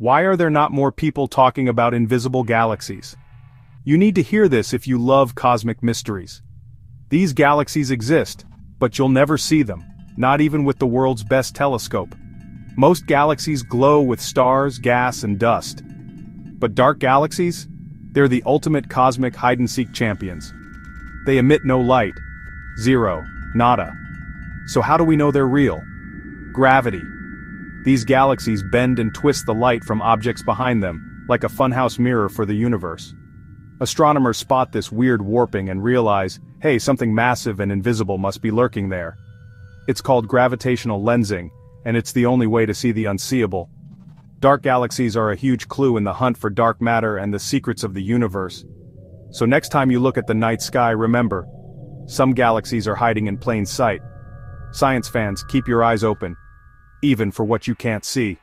Why are there not more people talking about invisible galaxies? You need to hear this if you love cosmic mysteries. These galaxies exist, but you'll never see them, not even with the world's best telescope. Most galaxies glow with stars, gas, and dust. But dark galaxies? They're the ultimate cosmic hide-and-seek champions. They emit no light. Zero. Nada. So how do we know they're real? Gravity. These galaxies bend and twist the light from objects behind them, like a funhouse mirror for the universe. Astronomers spot this weird warping and realize, hey something massive and invisible must be lurking there. It's called gravitational lensing, and it's the only way to see the unseeable. Dark galaxies are a huge clue in the hunt for dark matter and the secrets of the universe. So next time you look at the night sky remember, some galaxies are hiding in plain sight. Science fans, keep your eyes open. Even for what you can't see.